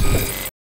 Yes!